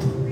as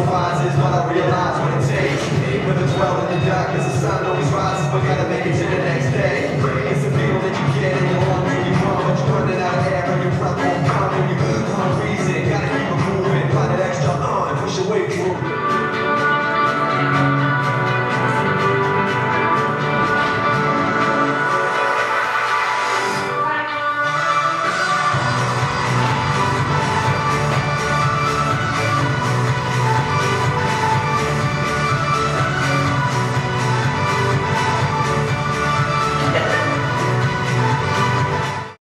defines is what I realize what it takes. Me With a dwell in the dark cause the sun always rises But gotta make it to the next day. It's a feeling that you get in your lungs when you come But you're running out of air and your breath won't